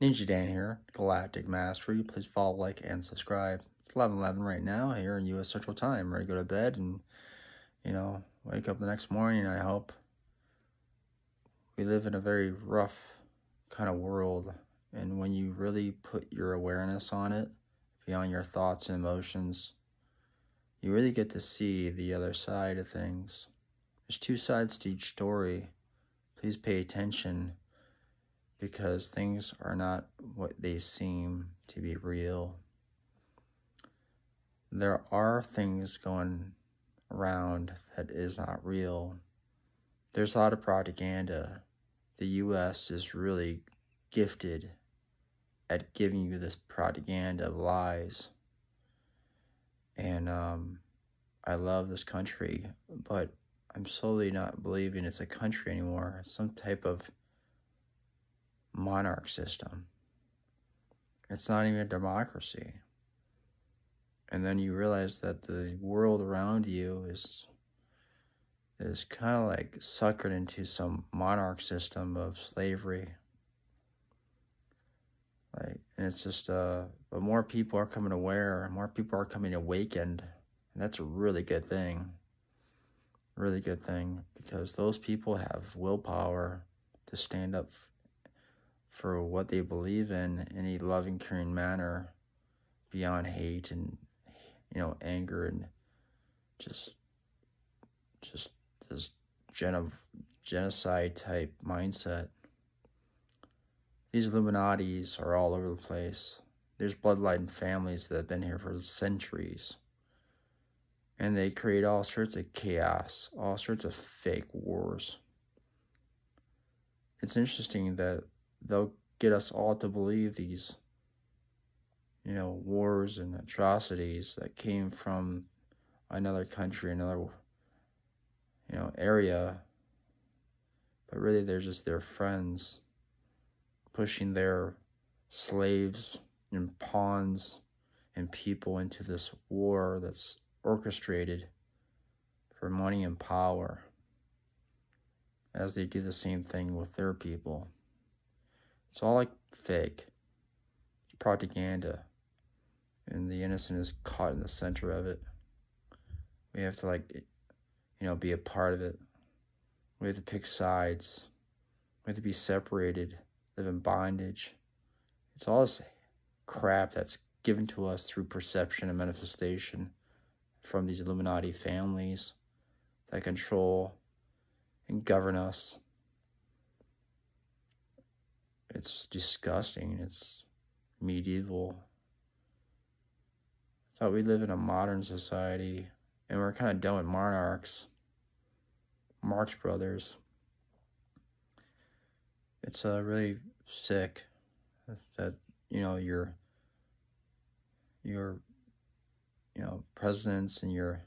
Ninja Dan here, Galactic Mastery. Please follow, like, and subscribe. It's 11.11 right now here in U.S. Central Time. Ready to go to bed and, you know, wake up the next morning. I hope we live in a very rough kind of world. And when you really put your awareness on it, beyond your thoughts and emotions, you really get to see the other side of things. There's two sides to each story. Please pay attention because things are not what they seem to be real. There are things going around that is not real. There's a lot of propaganda. The US is really gifted at giving you this propaganda of lies. And um, I love this country, but I'm slowly not believing it's a country anymore. It's some type of monarch system. It's not even a democracy. And then you realize that the world around you is is kind of like suckered into some monarch system of slavery. Like, and it's just, uh, but more people are coming aware, more people are coming awakened, and that's a really good thing. Really good thing, because those people have willpower to stand up for what they believe in in a loving, caring manner beyond hate and, you know, anger and just, just this gen genocide type mindset. These Illuminatis are all over the place. There's bloodline families that have been here for centuries. And they create all sorts of chaos, all sorts of fake wars. It's interesting that they'll get us all to believe these, you know, wars and atrocities that came from another country, another, you know, area. But really, they're just their friends pushing their slaves and pawns and people into this war that's orchestrated for money and power as they do the same thing with their people. It's all like fake. It's propaganda. And the innocent is caught in the center of it. We have to like, you know, be a part of it. We have to pick sides. We have to be separated, live in bondage. It's all this crap that's given to us through perception and manifestation from these Illuminati families that control and govern us. It's disgusting. It's medieval. I thought we live in a modern society and we're kind of done with monarchs. Marx Brothers. It's uh, really sick that, you know, your, your, you know, presidents and your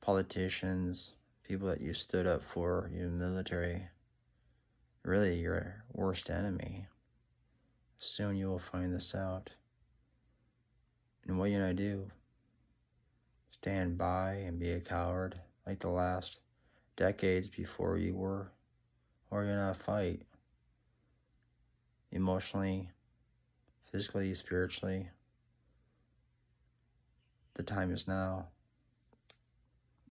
politicians, people that you stood up for, your military, really your worst enemy. Soon you will find this out. And what you to do? Stand by and be a coward like the last decades before you were? Or are you going to fight? Emotionally, physically, spiritually. The time is now.